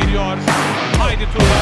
geliyor. Haydi Tuğba.